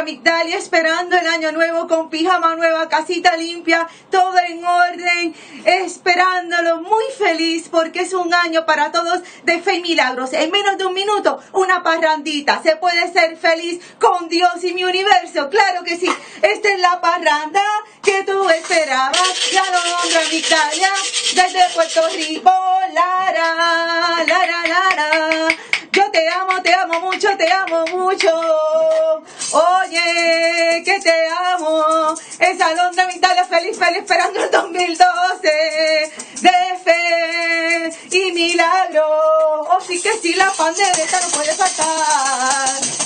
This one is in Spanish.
Migdalia esperando el año nuevo con pijama nueva, casita limpia, todo en orden, esperándolo muy feliz porque es un año para todos de fe y milagros. En menos de un minuto, una parrandita. Se puede ser feliz con Dios y mi universo. Claro que sí. Esta es la parranda que tú esperabas. La Alondra Migdalia desde Puerto Rico. Lara, lara, lara. Yo te amo, te amo mucho, te amo mucho. Que te amo. Esa Alondra Migdalia feliz, feliz esperando el 2012. De fe y milagro. O sí que sí, la pandereta no puede faltar.